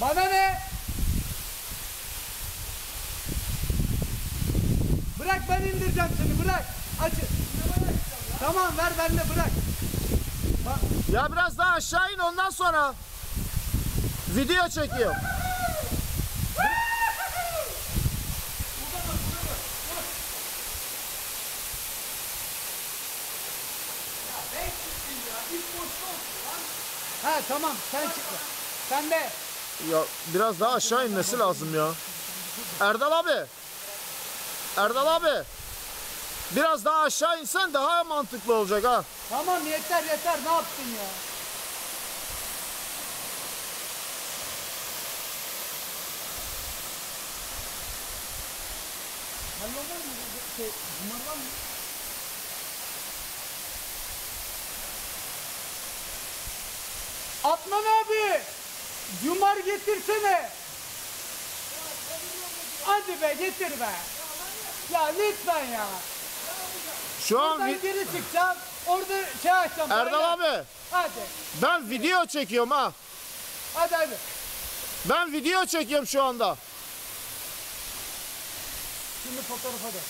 Bana ne? Bırak ben indireceğim seni bırak. Acı. Tamam ver ben de bırak. Bak. Ya biraz daha aşağı in ondan sonra. Video çekiyor. Ha tamam sen çık. Sen de ya biraz daha aşağı inmesi lazım ya. Erdal abi. Erdal abi. Biraz daha aşağı insen daha mantıklı olacak ha. Tamam yeter yeter ne yaptın ya? Hallolur mu? Şey, mı? Atman abi! Cumar getirsene! Hadi be getir be! Ya lütfen ya! Şu an Oradan vi- geri çıkacağım. Orada şey açacağım. Erdal böyle. abi Hadi. ben video çekiyorum ha. Hadi hadi. Ben video çekiyorum şu anda. Şimdi fotoğrafa da.